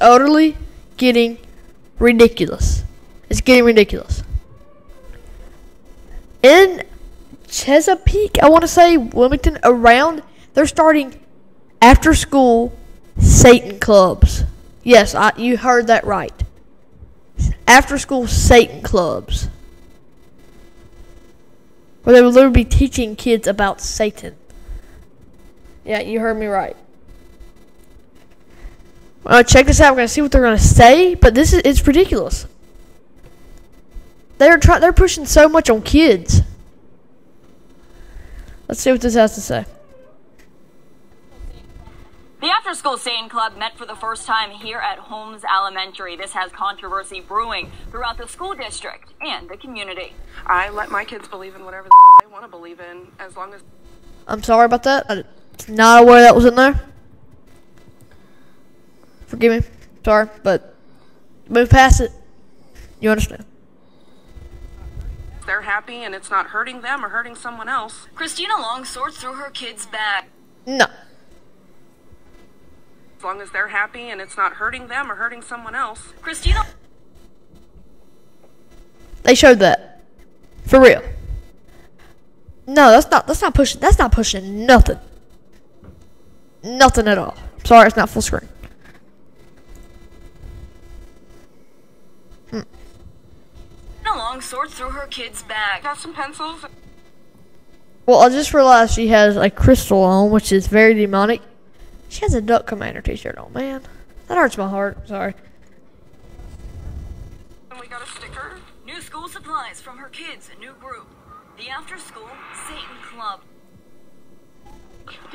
utterly getting ridiculous. It's getting ridiculous. In Chesapeake, I want to say Wilmington, around they're starting after school Satan clubs. Yes, I, you heard that right. After school Satan clubs. Where they will literally be teaching kids about Satan. Yeah, you heard me right. Uh, check this out. We're gonna see what they're gonna say, but this is it's ridiculous. They're trying. They're pushing so much on kids. Let's see what this has to say. The After School Satan Club met for the first time here at Holmes Elementary. This has controversy brewing throughout the school district and the community. I let my kids believe in whatever the hell they want to believe in, as long as. I'm sorry about that. I'm not aware that was in there. Forgive me. Sorry, but move past it. You understand? they're happy and it's not hurting them or hurting someone else. Christina Long sorts through her kids' bag. No. As long as they're happy and it's not hurting them or hurting someone else. Christina. They showed that. For real. No, that's not. That's not pushing. That's not pushing nothing. Nothing at all. Sorry, it's not full screen. Long sorts through her kids' bag. Got some pencils. Well, I just realized she has a crystal on, which is very demonic. She has a Duck Commander t-shirt on, man. That hurts my heart. I'm sorry. And we got a sticker. New school supplies from her kids, a new group. The After School Satan Club.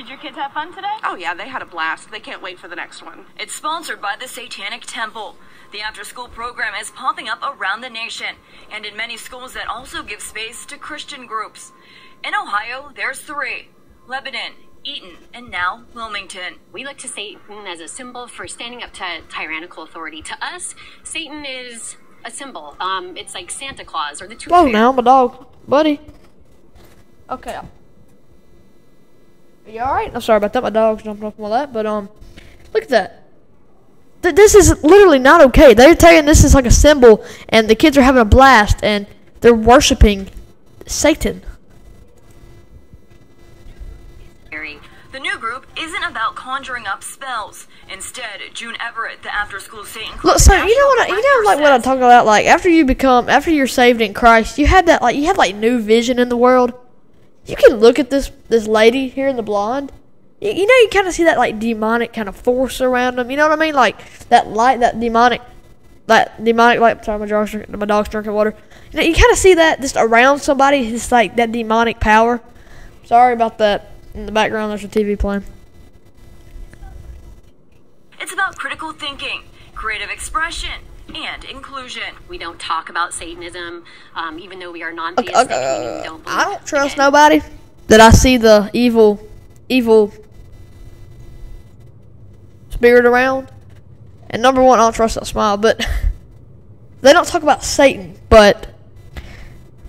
Did your kids have fun today? Oh yeah, they had a blast. They can't wait for the next one. It's sponsored by the Satanic Temple. The after school program is popping up around the nation and in many schools that also give space to Christian groups. In Ohio, there's three Lebanon, Eaton, and now Wilmington. We look to Satan as a symbol for standing up to tyrannical authority. To us, Satan is a symbol. Um, it's like Santa Claus or the Tooth Whoa, Fairy. now, my dog. Buddy. Okay. Are you alright? I'm sorry about that. My dog's jumping off my lap. But, um, look at that. Th- this is literally not okay. They're telling this is like a symbol, and the kids are having a blast, and they're worshiping Satan. The new group isn't about conjuring up spells. Instead, June Everett, the after-school Satan Look, so you know what? I, you know like what I'm talking about. Like after you become, after you're saved in Christ, you have that like you have like new vision in the world. You can look at this this lady here in the blonde. You, you know, you kind of see that like demonic kind of force around them. You know what I mean? Like that light, that demonic, that demonic light. Sorry, my dog's drinking, my dog's drinking water. You know, you kind of see that just around somebody. It's like that demonic power. Sorry about that. In the background, there's a TV playing. It's about critical thinking, creative expression, and inclusion. We don't talk about Satanism, um, even though we are non-theistic. okay, we uh, don't I don't trust again, nobody that I see the evil, evil spirit around. And number one, I don't trust that smile. But they don't talk about Satan. But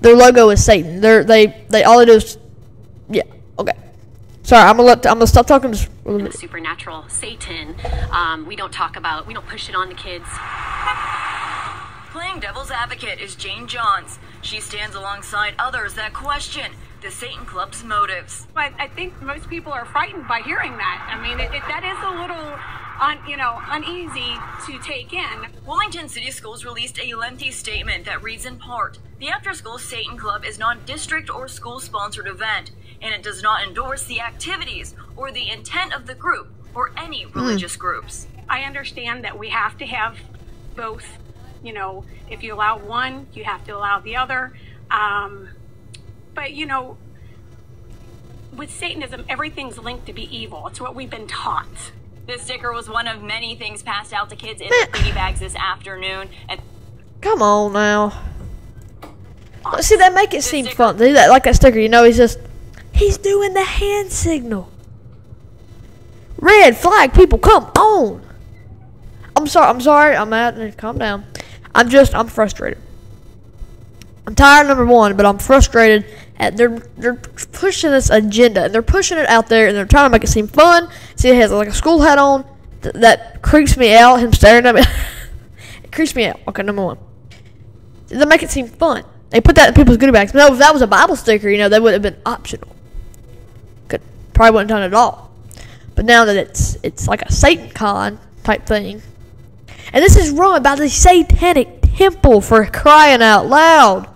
their logo is Satan. They're they they all they do is yeah okay. Sorry, I'm gonna let I'm gonna stop talking. Just a little the bit. supernatural, Satan. Um, we don't talk about, we don't push it on the kids. Playing devil's advocate is Jane Johns. She stands alongside others that question the Satan Club's motives. But I think most people are frightened by hearing that. I mean, it, it, that is a little, un, you know, uneasy to take in. Wilmington City Schools released a lengthy statement that reads in part The After School Satan Club is not a district or school sponsored event, and it does not endorse the activities or the intent of the group or any religious groups. I understand that we have to have both. You know, if you allow one, you have to allow the other. Um, but you know, with Satanism, everything's linked to be evil. It's what we've been taught. This sticker was one of many things passed out to kids in their goodie bags this afternoon, and Come on now. Look, See, they make it seem fun. They that like that sticker. You know, he's just he's doing the hand signal. Red flag, people, come on. I'm sorry. I'm sorry. I'm mad. Calm down. I'm just. I'm frustrated. I'm tired. Number one, but I'm frustrated at they're they're pushing this agenda and they're pushing it out there and they're trying to make it seem fun. See, it has like a school hat on. th- that creeps me out. Him staring at me. it creeps me out. Okay, number one. They make it seem fun. They put that in people's goodie bags. No, if that was a Bible sticker, you know, that would have been optional. Probably wouldn't have done it at all. But now that it's it's like a Satan con type thing, and this is run by the Satanic Temple for crying out loud.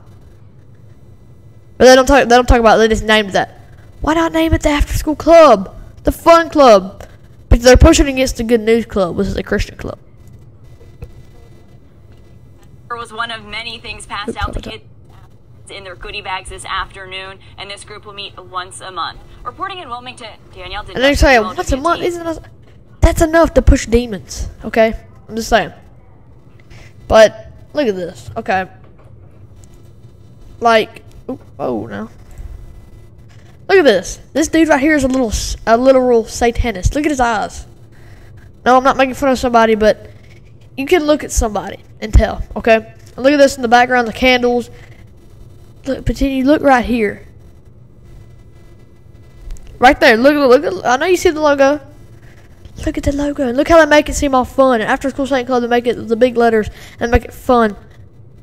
But they don't talk. They don't talk about. It, they just named that. Why not name it the After School Club, the Fun Club? Because they're pushing against the Good News Club, which is a Christian club. was one of many things passed out to kids in their goodie bags this afternoon, and this group will meet once a month. Reporting in Wilmington, Danielle did And they say once a month isn't. That's enough to push demons. Okay, I'm just saying. But look at this. Okay, like ooh, oh no. Look at this. This dude right here is a little a literal satanist. Look at his eyes. No, I'm not making fun of somebody, but you can look at somebody and tell. Okay, And look at this in the background, the candles. Look, you look right here. Right there. Look, look, look. I know you see the logo. Look at the logo. Look how they make it seem all fun. And after school Saint Club, they make it the big letters and make it fun.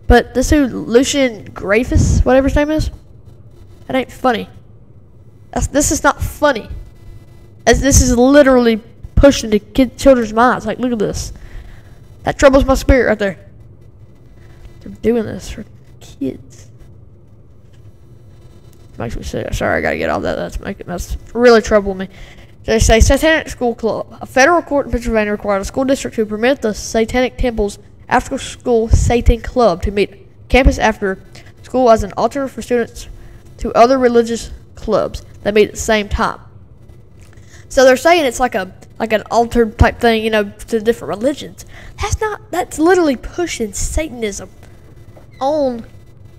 But this dude, Lucian Grafus, whatever his name is, that ain't funny. That's, this is not funny. As this is literally pushed into kid children's minds. Like, look at this. That troubles my spirit right there. They're doing this for kids. Makes me sick. Sorry, I gotta get all that. That's making that's really troubling me. They say Satanic School Club. A federal court in Pennsylvania required a school district to permit the Satanic Temple's after school Satan Club to meet campus after school as an alternative for students to other religious clubs that meet at the same time. So they're saying it's like a like an altered type thing, you know, to different religions. That's not. That's literally pushing Satanism on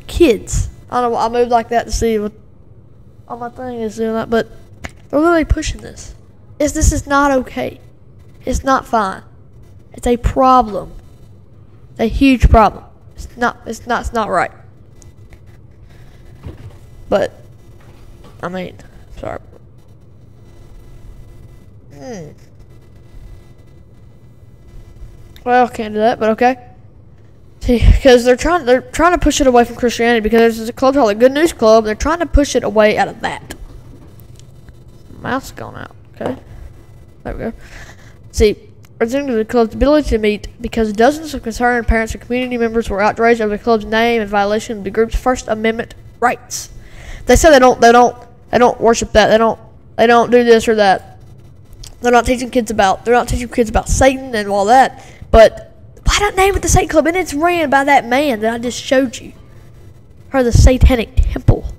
kids. I don't know. I moved like that to see what on my thing is doing that, but they're really pushing this. Is this is not okay? It's not fine. It's a problem. It's a huge problem. It's not. It's not. It's not right. But I mean, sorry. Hmm. Well, can't do that, but okay. See, because they're trying they're trying to push it away from Christianity because there's a club called the Good News Club. They're trying to push it away out of that. Mouse gone out. Okay, there we go. See, resumed the club's ability to meet because dozens of concerned parents and community members were outraged over the club's name in violation of the group's First Amendment rights. They said they don't they don't they don't worship that. They don't they don't do this or that. They're not teaching kids about they're not teaching kids about Satan and all that. But why not name it the Satan Club? And it's ran by that man that I just showed you. Or the Satanic Temple.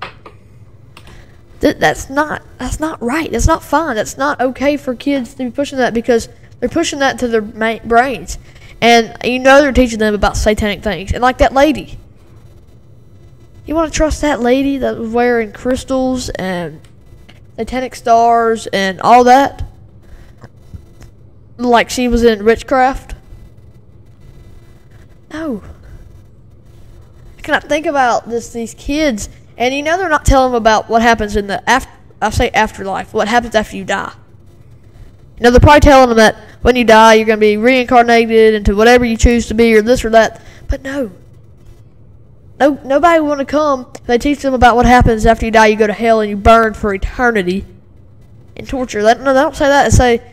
Th- that's not that's not right. That's not fine. That's not okay for kids to be pushing that because they're pushing that to their brains, and you know they're teaching them about satanic things. And like that lady, you want to trust that lady that was wearing crystals and satanic stars and all that, like she was in witchcraft. No. I cannot think about this these kids and you know they're not telling them about what happens in the after I say afterlife, what happens after you die. You know, they're probably telling them that when you die you're gonna be reincarnated into whatever you choose to be or this or that. But no. No nobody wanna come they teach them about what happens after you die, you go to hell and you burn for eternity in torture. That, no, they don't say that. They say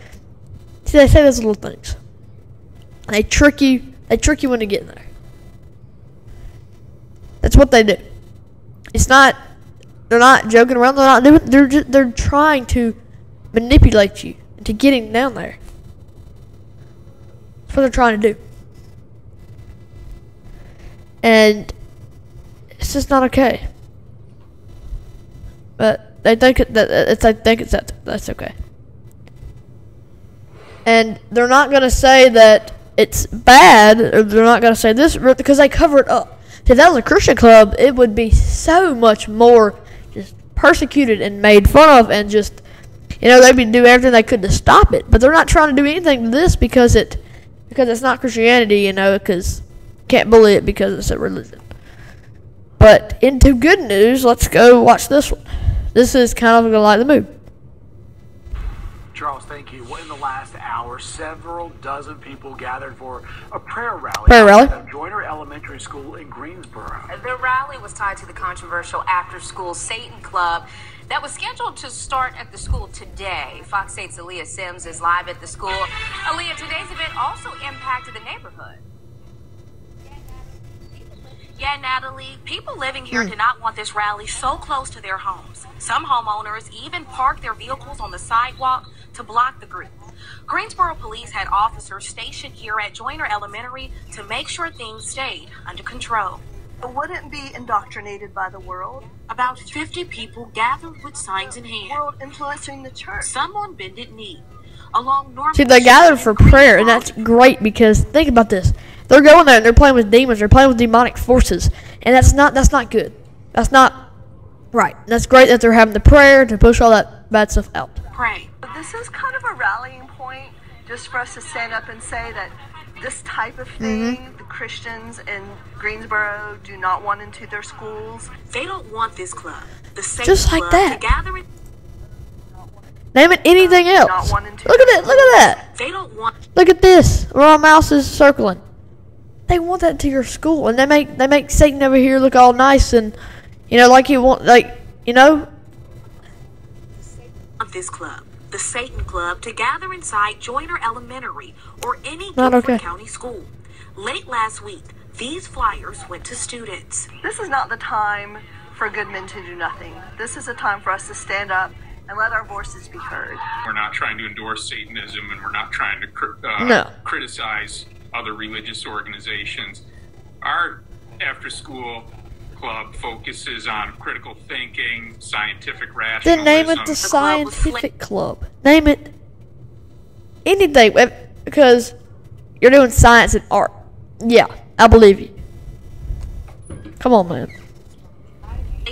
see they say those little things. They trick you they trick you into getting there. That's what they do. It's not. They're not joking around. They're not doing. They're just, they're trying to manipulate you into getting down there. That's what they're trying to do. And it's just not okay. But they think it, that it's. I think it's that. That's okay. And they're not gonna say that it's bad. Or they're not gonna say this because they cover it up. If that was a Christian club, it would be so much more just persecuted and made fun of, and just you know they'd be do everything they could to stop it. But they're not trying to do anything to this because it because it's not Christianity, you know, because can't bully it because it's a religion. But into good news, let's go watch this one. This is kind of light the mood. Charles, thank you. In the last hour, several dozen people gathered for a prayer rally. Prayer rally? at Joyner Elementary School in Greensboro. Uh, the rally was tied to the controversial after school Satan Club that was scheduled to start at the school today. Fox 8's Aaliyah Sims is live at the school. Aaliyah, today's event also impacted the neighborhood. Yeah, Natalie, people living here hmm. did not want this rally so close to their homes. Some homeowners even parked their vehicles on the sidewalk to block the group. Greensboro police had officers stationed here at Joyner Elementary to make sure things stayed under control. wouldn't be indoctrinated by the world. About 50 people gathered with signs in hand. World influencing the church. Some on bended knee. Along North See, they gathered for prayer, and that's great because think about this: they're going there and they're playing with demons, they're playing with demonic forces, and that's not that's not good. That's not right. That's great that they're having the prayer to push all that bad stuff out. pray. This is kind of a rallying point just for us to stand up and say that this type of Mm-hmm. thing, the Christians in Greensboro do not want into their schools. They don't want this club, the Satan Just like Club, that. to gather in Name it anything else. Not wanting to Look at it. Look at that. They don't want Look at this. Where our mouse is circling. They want that to your school, and they make they make Satan over here look all nice and you know like you want like you know want this club, the Satan Club, to gather inside Joyner Elementary or any Not Guilford okay. County school. Late last week, these flyers went to students. This is not the time for good men to do nothing. This is a time for us to stand up and let our voices be heard. We're not trying to endorse Satanism, and we're not trying to cr- uh, No. criticize other religious organizations. Our after-school club focuses on critical thinking, scientific rationalism. then name it the scientific club. Name it anything eh, because you're doing science and art. Yeah, I believe you. Come on, man.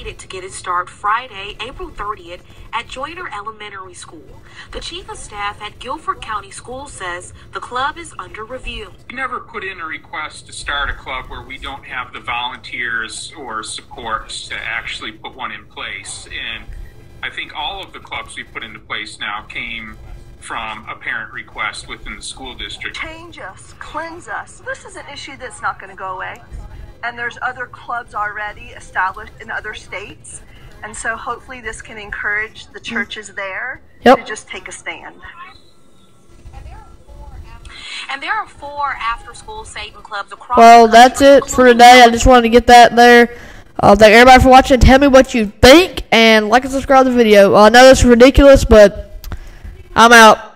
Slated to get its start Friday, April 30th at Joyner Elementary School. The chief of staff at Guilford County Schools says the club is under review. We never put in a request to start a club where we don't have the volunteers or support to actually put one in place. And I think all of the clubs we put into place now came from a parent request within the school district. Change us, cleanse us. This is an issue that's not going to go away. And there's other clubs already established in other states. And so hopefully this can encourage the churches there Yep. to just take a stand. And there are four after school Satan clubs across Well, the that's it for today. I just wanted to get that there. Uh, thank everybody for watching. Tell me what you think and like and subscribe to the video. Uh, I know it's ridiculous, but I'm out.